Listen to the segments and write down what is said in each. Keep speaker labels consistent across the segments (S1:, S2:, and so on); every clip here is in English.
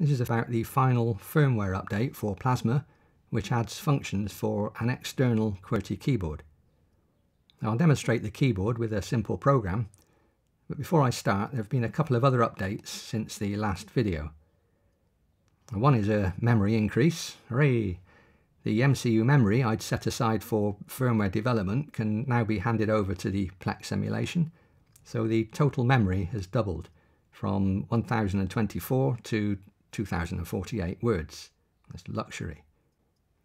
S1: This is about the final firmware update for Plasma, which adds functions for an external QWERTY keyboard. Now I'll demonstrate the keyboard with a simple program, but before I start there have been a couple of other updates since the last video. One is a memory increase, hooray! The MCU memory I'd set aside for firmware development can now be handed over to the Plex emulation, so the total memory has doubled from 1024 to 2048 words. That's luxury.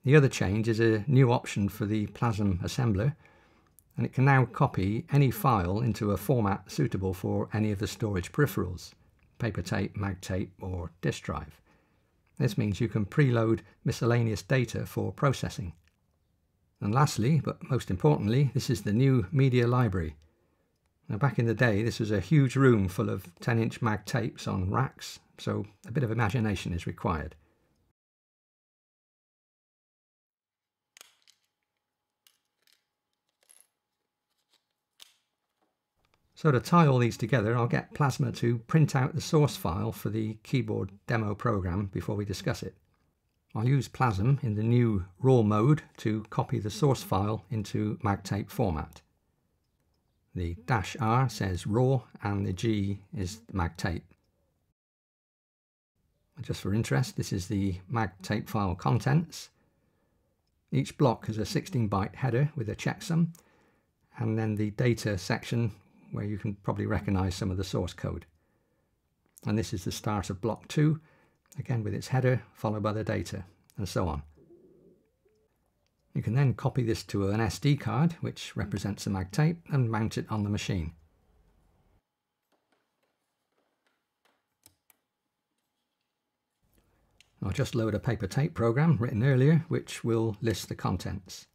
S1: The other change is a new option for the Plasm assembler, and it can now copy any file into a format suitable for any of the storage peripherals, paper tape, mag tape, or disk drive. This means you can preload miscellaneous data for processing. And lastly, but most importantly, this is the new media library. Now back in the day, this was a huge room full of 10-inch mag tapes on racks, so a bit of imagination is required. So to tie all these together, I'll get Plasma to print out the source file for the keyboard demo program before we discuss it. I'll use Plasm in the new RAW mode to copy the source file into magtape format. The dash R says RAW and the G is magtape. Just for interest, this is the magtape file contents. Each block has a 16 byte header with a checksum and then the data section where you can probably recognize some of the source code. And this is the start of block 2, again with its header followed by the data and so on. You can then copy this to an SD card, which represents a mag tape, and mount it on the machine. I'll just load a paper tape program written earlier, which will list the contents.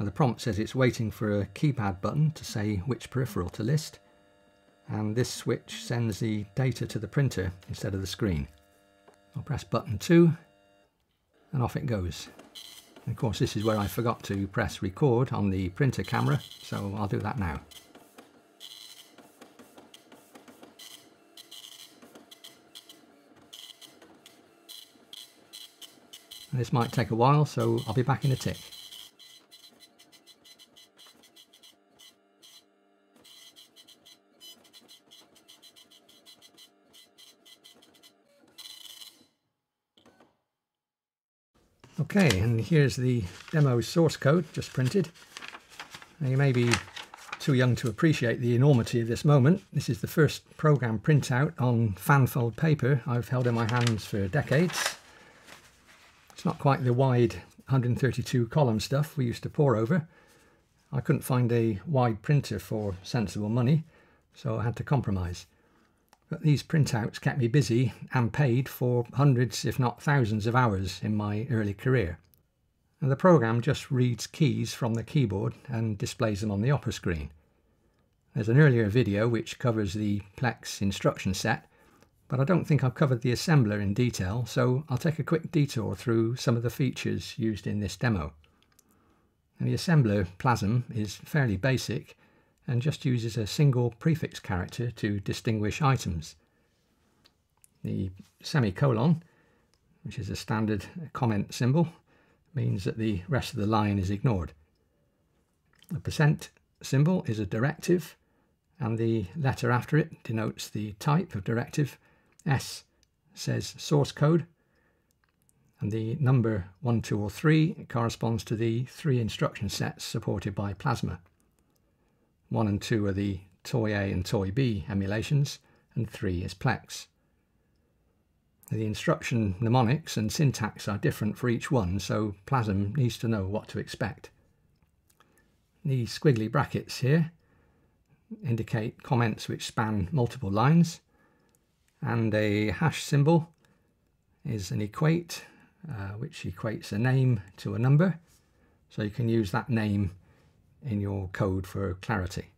S1: The prompt says it's waiting for a keypad button to say which peripheral to list and this switch sends the data to the printer instead of the screen. I'll press button 2 and off it goes. And of course this is where I forgot to press record on the printer camera so I'll do that now. This might take a while so I'll be back in a tick. Okay, and here's the demo source code just printed. Now you may be too young to appreciate the enormity of this moment. This is the first program printout on fanfold paper I've held in my hands for decades. It's not quite the wide 132 column stuff we used to pore over. I couldn't find a wide printer for sensible money, so I had to compromise. But these printouts kept me busy and paid for hundreds, if not thousands, of hours in my early career. And the program just reads keys from the keyboard and displays them on the Oper screen. There's an earlier video which covers the Plex instruction set, but I don't think I've covered the assembler in detail, so I'll take a quick detour through some of the features used in this demo. And the assembler Plasm is fairly basic, and just uses a single prefix character to distinguish items. The semicolon, which is a standard comment symbol, means that the rest of the line is ignored. The percent symbol is a directive, and the letter after it denotes the type of directive. S says source code, and the number 1, 2 or 3 corresponds to the three instruction sets supported by Plasma. 1 and 2 are the Toy A and Toy B emulations, and 3 is Plex. The instruction mnemonics and syntax are different for each one, so Plasm needs to know what to expect. The squiggly brackets here indicate comments which span multiple lines, and a hash symbol is an equate, uh, which equates a name to a number, so you can use that name in your code for clarity.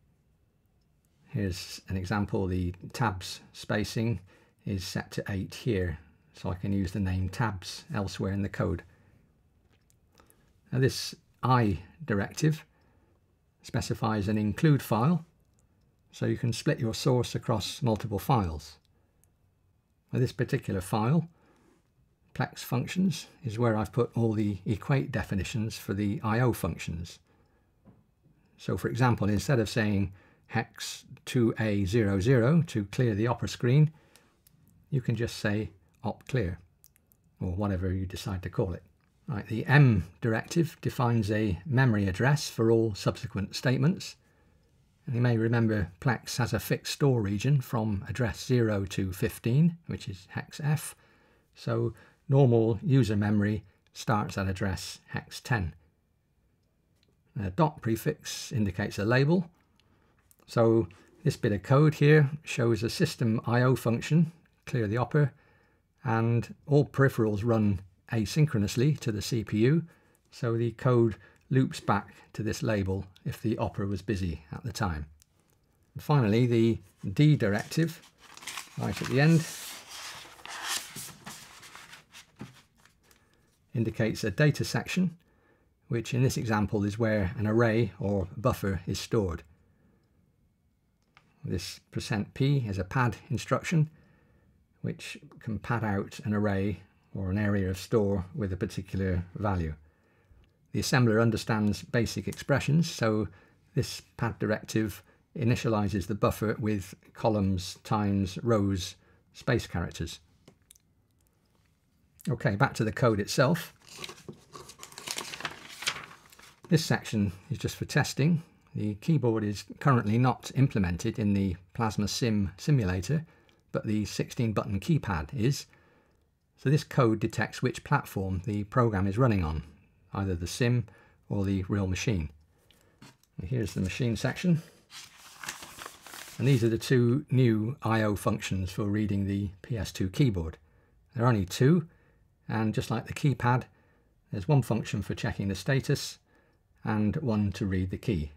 S1: Here's an example, the tabs spacing is set to 8 here, so I can use the name tabs elsewhere in the code. Now this I directive specifies an include file, so you can split your source across multiple files. Now this particular file, plex functions, is where I've put all the equate definitions for the I.O. functions. So for example, instead of saying hex 2A00 to clear the Oper screen, you can just say op clear, or whatever you decide to call it. Right, the M directive defines a memory address for all subsequent statements. And you may remember Plex has a fixed store region from address 0 to 15, which is hex F. So normal user memory starts at address hex 10. A dot prefix indicates a label. So this bit of code here shows a system I.O. function, clear the opera, and all peripherals run asynchronously to the CPU, so the code loops back to this label if the opera was busy at the time. And finally, the D directive, right at the end, indicates a data section, which in this example is where an array or buffer is stored. This %p is a pad instruction, which can pad out an array or an area of store with a particular value. The assembler understands basic expressions, so this pad directive initializes the buffer with columns times rows space characters. Okay, back to the code itself. This section is just for testing. The keyboard is currently not implemented in the PlasMaSim simulator, but the 16 button keypad is, so this code detects which platform the program is running on, either the sim or the real machine. And here's the machine section. And these are the two new I.O. functions for reading the PS2 keyboard. There are only two, and just like the keypad, there's one function for checking the status and one to read the key.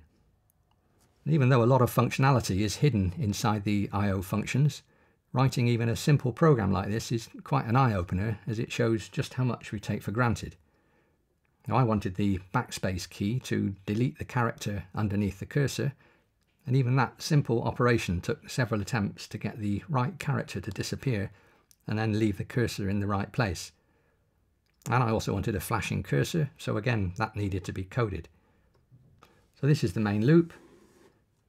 S1: And even though a lot of functionality is hidden inside the I.O. functions, Writing even a simple program like this is quite an eye-opener as it shows just how much we take for granted. Now I wanted the backspace key to delete the character underneath the cursor and even that simple operation took several attempts to get the right character to disappear and then leave the cursor in the right place. And I also wanted a flashing cursor, so again that needed to be coded. So this is the main loop.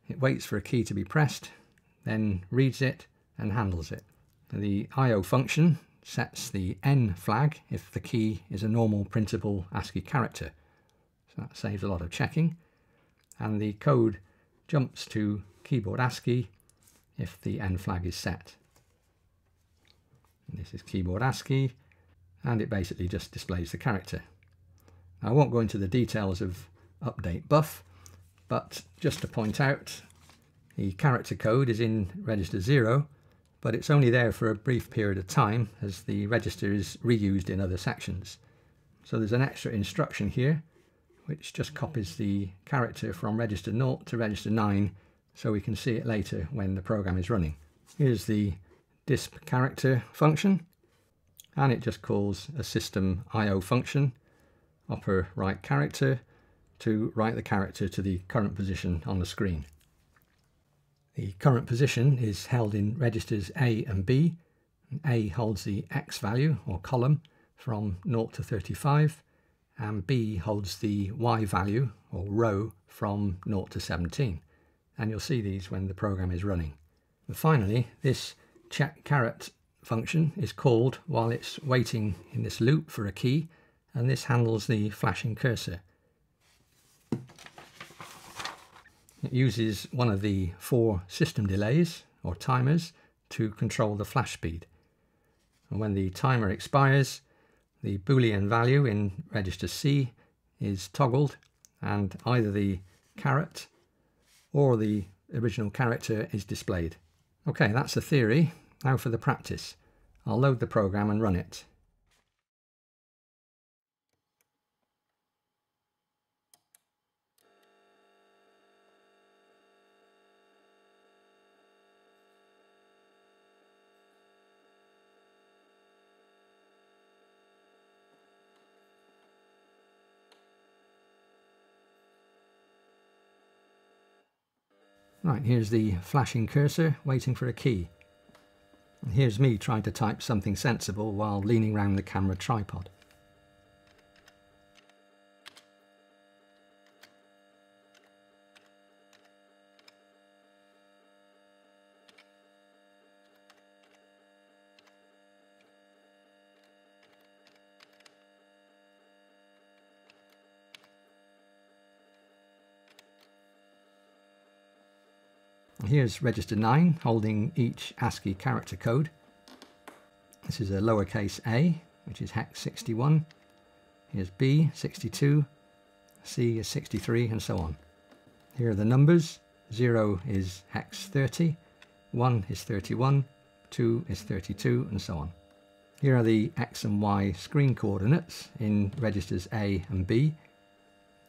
S1: It waits for a key to be pressed, then reads it, and handles it. The IO function sets the N flag if the key is a normal printable ASCII character. So that saves a lot of checking. And the code jumps to keyboard ASCII if the N flag is set. And this is keyboard ASCII and it basically just displays the character. Now, I won't go into the details of update buff, but just to point out, the character code is in register 0 but it's only there for a brief period of time as the register is reused in other sections. So there's an extra instruction here which just copies the character from register 0 to register 9 so we can see it later when the program is running. Here's the disp character function and it just calls a system IO function, upper right character, to write the character to the current position on the screen. The current position is held in registers A and B. A holds the X value or column from 0 to 35 and B holds the Y value or row from 0 to 17 and you'll see these when the program is running. And finally this check caret function is called while it's waiting in this loop for a key and this handles the flashing cursor. It uses one of the four system delays or timers to control the flash speed. And when the timer expires, the Boolean value in register C is toggled and either the caret or the original character is displayed. Okay, that's the theory. Now for the practice. I'll load the program and run it. Right, here's the flashing cursor waiting for a key. And here's me trying to type something sensible while leaning around the camera tripod. Here's register 9 holding each ASCII character code. This is a lowercase a, which is hex 61. Here's B, 62. C is 63, and so on. Here are the numbers. 0 is hex 30. 1 is 31. 2 is 32, and so on. Here are the X and Y screen coordinates in registers A and B.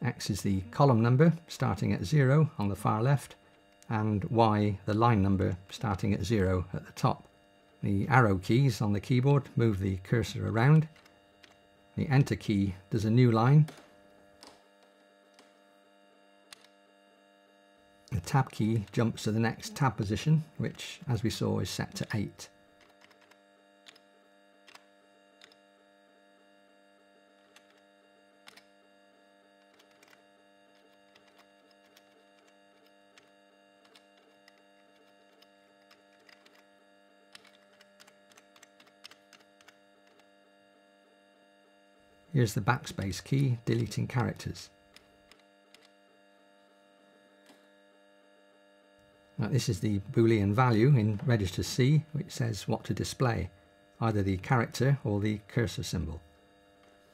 S1: X is the column number starting at 0 on the far left and Y the line number starting at 0 at the top. The arrow keys on the keyboard move the cursor around. The enter key does a new line. The tab key jumps to the next tab position, which as we saw is set to 8. Here's the backspace key, deleting characters. Now this is the boolean value in register C which says what to display, either the character or the cursor symbol.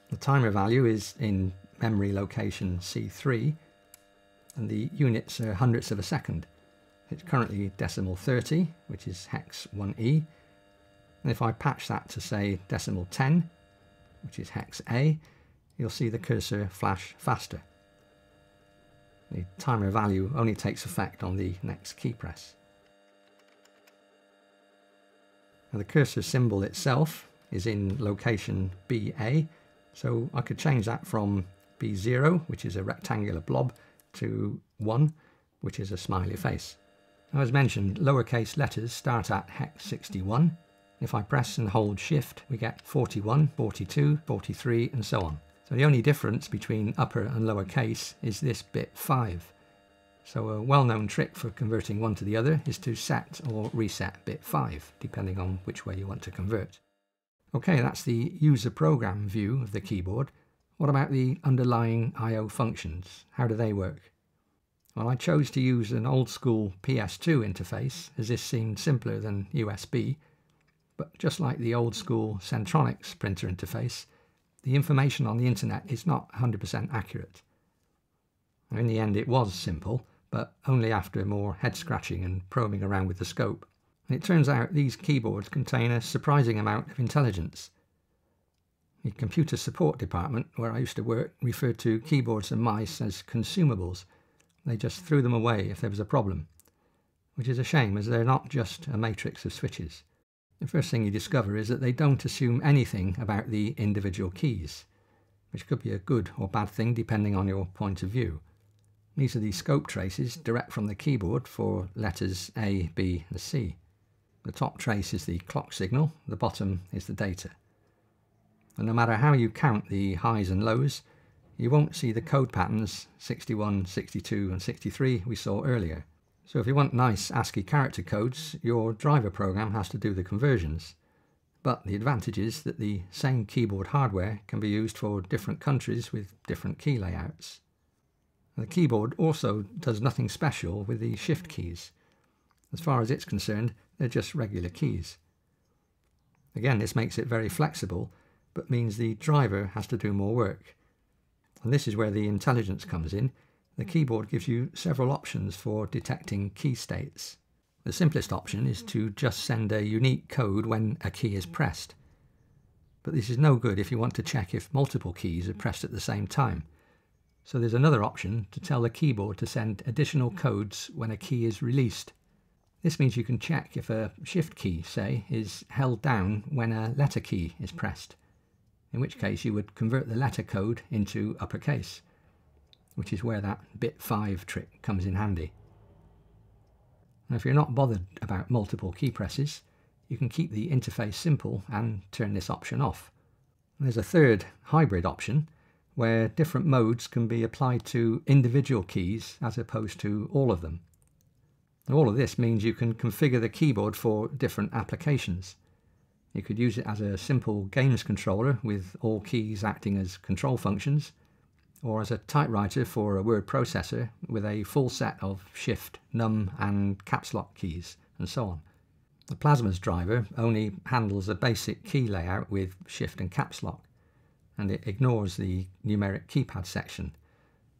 S1: The timer value is in memory location C3 and the units are hundredths of a second. It's currently decimal 30 which is hex 1e and if I patch that to say decimal 10 which is hex A, you'll see the cursor flash faster. The timer value only takes effect on the next key press. Now the cursor symbol itself is in location BA, so I could change that from B0, which is a rectangular blob, to 1, which is a smiley face. Now, as mentioned, lowercase letters start at hex 61, if I press and hold shift, we get 41, 42, 43, and so on. So the only difference between upper and lower case is this bit 5. So a well-known trick for converting one to the other is to set or reset bit 5, depending on which way you want to convert. Okay, that's the user program view of the keyboard. What about the underlying I.O. functions? How do they work? Well, I chose to use an old school PS2 interface as this seemed simpler than USB but just like the old school Centronics printer interface, the information on the internet is not 100% accurate. In the end, it was simple, but only after more head scratching and probing around with the scope. And it turns out these keyboards contain a surprising amount of intelligence. The computer support department, where I used to work, referred to keyboards and mice as consumables. They just threw them away if there was a problem, which is a shame as they're not just a matrix of switches. The first thing you discover is that they don't assume anything about the individual keys, which could be a good or bad thing depending on your point of view. These are the scope traces direct from the keyboard for letters A, B and C. The top trace is the clock signal, the bottom is the data. And no matter how you count the highs and lows, you won't see the code patterns 61, 62 and 63 we saw earlier. So if you want nice ASCII character codes, your driver program has to do the conversions. But the advantage is that the same keyboard hardware can be used for different countries with different key layouts. The keyboard also does nothing special with the shift keys. As far as it's concerned, they're just regular keys. Again, this makes it very flexible, but means the driver has to do more work. And this is where the intelligence comes in, the keyboard gives you several options for detecting key states. The simplest option is to just send a unique code when a key is pressed. But this is no good if you want to check if multiple keys are pressed at the same time. So there's another option to tell the keyboard to send additional codes when a key is released. This means you can check if a shift key, say, is held down when a letter key is pressed, in which case you would convert the letter code into uppercase which is where that bit 5 trick comes in handy. And if you're not bothered about multiple key presses, you can keep the interface simple and turn this option off. There's a third hybrid option where different modes can be applied to individual keys as opposed to all of them. All of this means you can configure the keyboard for different applications. You could use it as a simple games controller with all keys acting as control functions, or as a typewriter for a word processor with a full set of shift, num and caps lock keys, and so on. The Plasma's driver only handles a basic key layout with shift and caps lock, and it ignores the numeric keypad section,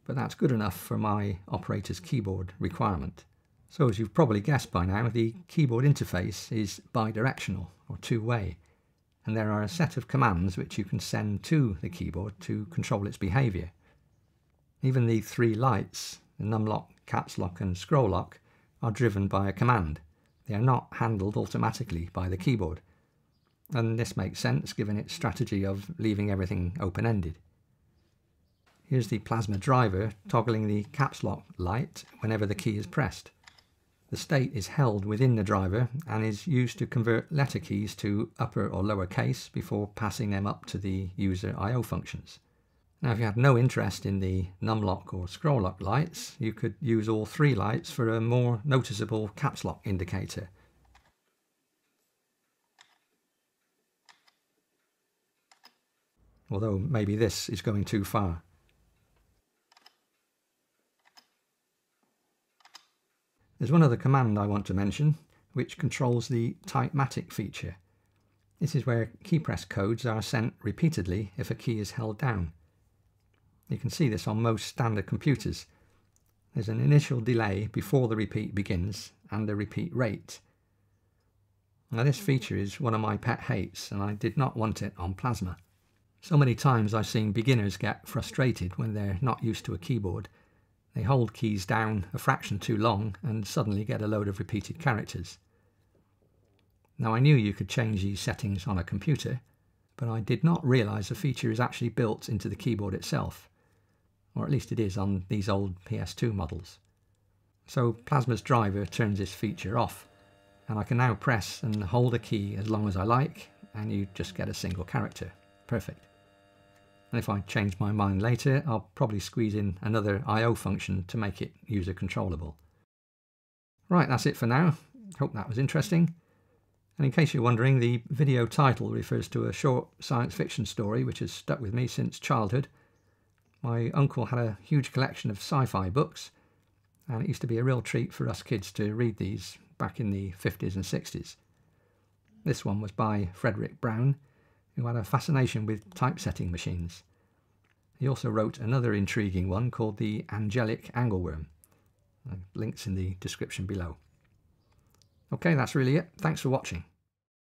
S1: but that's good enough for my operator's keyboard requirement. So as you've probably guessed by now, the keyboard interface is bidirectional or two-way, and there are a set of commands which you can send to the keyboard to control its behaviour. Even the three lights, the numlock, caps lock and scroll lock, are driven by a command. They are not handled automatically by the keyboard. And this makes sense given its strategy of leaving everything open-ended. Here's the plasma driver toggling the caps lock light whenever the key is pressed. The state is held within the driver and is used to convert letter keys to upper or lower case before passing them up to the user I.O. functions. Now if you have no interest in the numlock or scroll lock lights, you could use all three lights for a more noticeable caps lock indicator. Although maybe this is going too far. There's one other command I want to mention, which controls the Typematic feature. This is where key press codes are sent repeatedly if a key is held down. You can see this on most standard computers. There's an initial delay before the repeat begins and a repeat rate. Now this feature is one of my pet hates and I did not want it on Plasma. So many times I've seen beginners get frustrated when they're not used to a keyboard they hold keys down a fraction too long and suddenly get a load of repeated characters. Now I knew you could change these settings on a computer, but I did not realise the feature is actually built into the keyboard itself, or at least it is on these old PS2 models. So Plasma's driver turns this feature off, and I can now press and hold a key as long as I like, and you just get a single character. Perfect. And if I change my mind later, I'll probably squeeze in another I.O. function to make it user controllable. Right, that's it for now. Hope that was interesting. And in case you're wondering, the video title refers to a short science fiction story which has stuck with me since childhood. My uncle had a huge collection of sci-fi books, and it used to be a real treat for us kids to read these back in the 50s and 60s. This one was by Fredric Brown, who had a fascination with typesetting machines. He also wrote another intriguing one called The Angelic Angleworm. Links in the description below. Okay, that's really it. Thanks for watching.